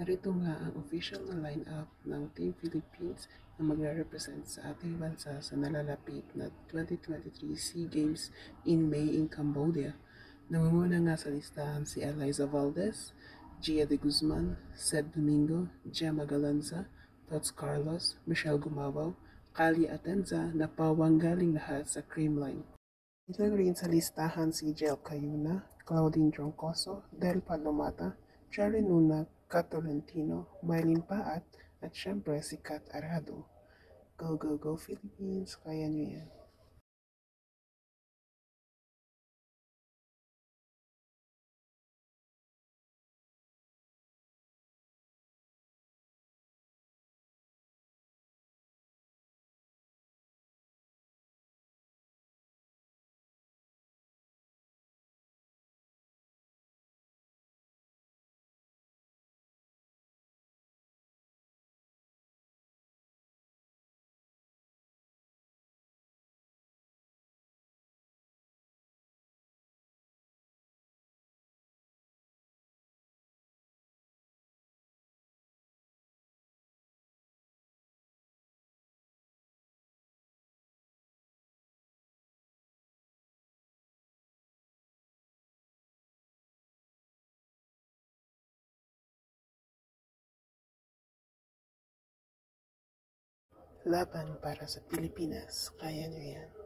Narito nga ang official na line-up ng Team Philippines na magre-represent sa ating bansa sa nalalapit na 2023 SEA Games in May in Cambodia. Nangunguna nga sa listahan si Eliza Valdez, Gia de Guzman, Sed Domingo, Gemma Galanza, Tots Carlos, Michelle Gumabaw, Kali Atenza na pawang galing lahat sa Creamline. Ito rin sa listahan si Jel Cayuna, Claudine Troncoso, Del Palomata, Jerry Nuna, Kat Tolentino, Mylene Paat, at syempre si Kat Arado. Go, go, go Philippines! Kaya nyo yan. Laban para sa Pilipinas. Kaya nyo yan.